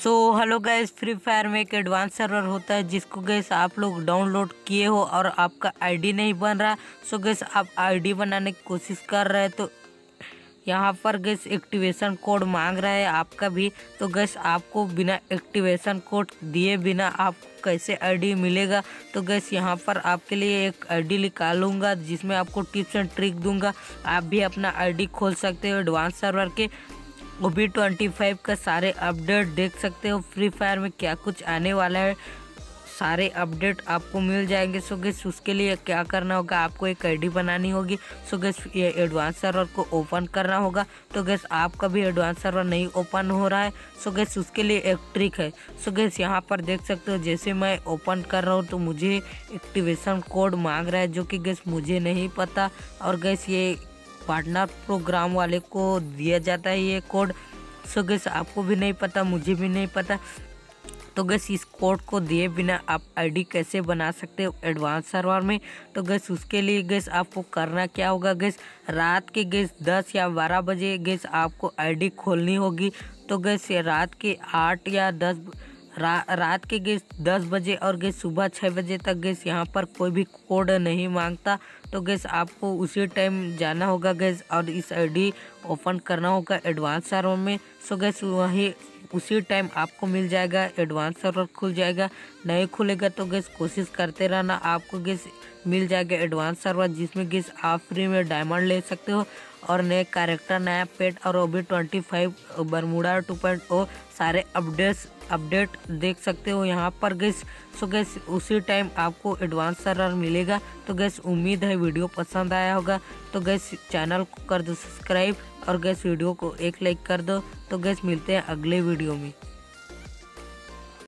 So hello guys free fire में एक advance server होता है जिसको गैस आप लोग डाउनलोड किए हो और आपका आईडी नहीं बन रहा। सो गैस आप आईडी बनाने की कोशिश कर रहे हैं तो यहाँ पर गैस एक्टिवेशन कोड मांग रहा है आपका भी। तो गैस आपको बिना एक्टिवेशन कोड दिए बिना आप कैसे आईडी मिलेगा? तो गैस यहाँ पर आपके लिए एक आईडी निकालूँगा जिसमें आपको टिप्स एंड ट्रिक दूँगा। आप भी अपना आईडी खोल सकते हो एडवांस सर्वर के। भी ट्वेंटी फाइव का सारे अपडेट देख सकते हो। फ्री फायर में क्या कुछ आने वाला है? सारे अपडेट आपको मिल जाएँगे। सो गैस उसके लिए क्या करना होगा? आपको एक आईडी बनानी होगी। सो गैस ये एडवांस सर्वर को ओपन करना होगा। तो गैस आपका भी एडवांस सर्वर नहीं ओपन हो रहा है। सो गैस उसके लिए एक ट्रिक है। सो गैस यहाँ पर देख सकते हो, जैसे मैं ओपन कर रहा हूँ तो मुझे एक्टिवेशन कोड मांग रहा है, जो कि गैस मुझे नहीं पता। और गैस ये पार्टनर प्रोग्राम वाले को दिया जाता है ये कोड। सो गैस आपको भी नहीं पता, मुझे भी नहीं पता। तो गैस इस कोड को दिए बिना आप आईडी कैसे बना सकते हो एडवांस सर्वर में? तो गैस उसके लिए गैस आपको करना क्या होगा गैस रात के गैस दस या बारह बजे गैस आपको आईडी खोलनी होगी। तो गैस रात के आठ या दस रा, रात के गैस दस बजे और गैस सुबह छः बजे तक गैस यहाँ पर कोई भी कोड नहीं माँगता। तो गैस आपको उसी टाइम जाना होगा गैस और इस आईडी ओपन करना होगा एडवांस सर्वर में। सो गैस वही उसी टाइम आपको मिल जाएगा एडवांस सर्वर खुल जाएगा। नहीं खुलेगा तो गैस कोशिश करते रहना आपको गैस मिल जाएगा एडवांस सर्वर जिसमें गैस आप फ्री में डायमंड ले सकते हो। और नए कैरेक्टर नया पेट और वो भी twenty five Bermuda two point O सारे अपडेट्स अपडेट देख सकते हो यहाँ पर गैस सो गैस उसी टाइम आपको एडवांस सर्वर मिलेगा। तो गैस उम्मीद है वीडियो पसंद आया होगा। तो गैस चैनल को कर दो सब्सक्राइब और गैस वीडियो को एक लाइक कर दो। तो गैस मिलते हैं अगले वीडियो में।